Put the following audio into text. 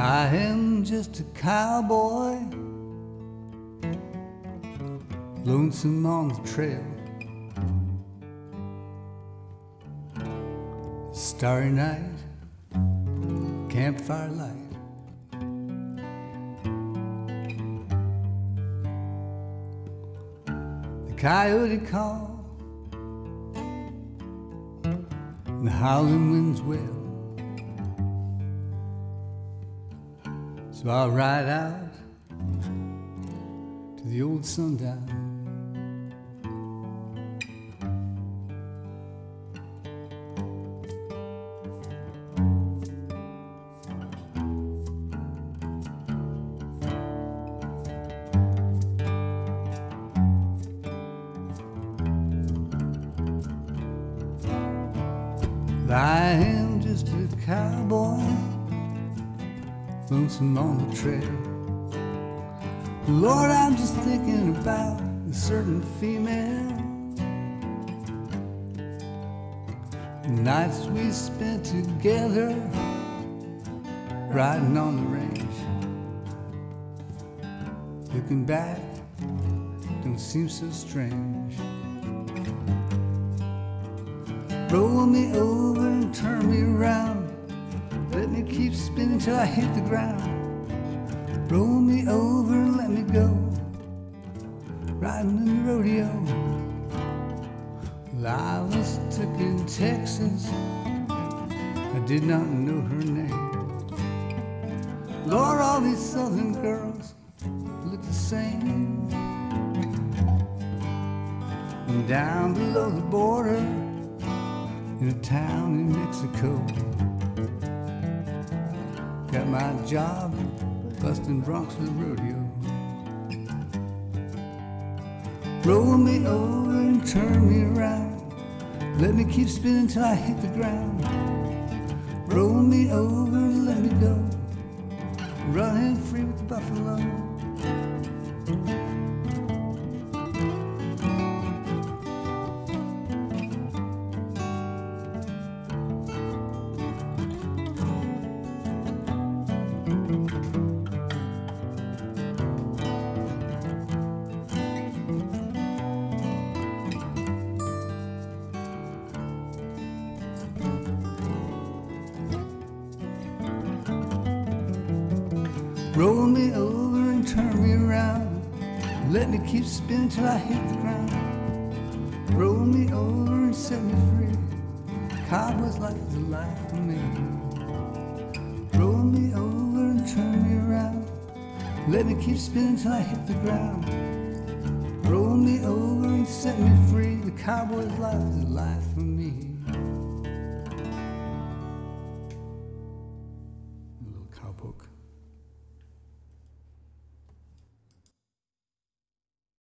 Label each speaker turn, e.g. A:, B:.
A: I am just a cowboy, lonesome on the trail. Starry night, campfire light. The coyote call, and the howling winds wail. So I'll ride out to the old sundown. I am just a cowboy lonesome on the trail. Lord, I'm just thinking about a certain female. The nights we spent together, riding on the range. Looking back, don't seem so strange. Roll me over and turn me around. Let me keep spinning till I hit the ground. Roll me over and let me go. Riding in the rodeo. I was took in Texas. I did not know her name. Lord, all these southern girls look the same. And down below the border, in a town in Mexico. Got my job busting broncs for the rodeo. Roll me over and turn me around. Let me keep spinning till I hit the ground. Roll me over and let me go. Running free with the buffalo. Roll me over and turn me around. Let me keep spinning till I hit the ground. Roll me over and set me free. Cowboy's life is a life for me. Roll me over and turn me around. Let me keep spinning till I hit the ground. Roll me over and set me free. The cowboy's life is a life for me. A little cowpoke.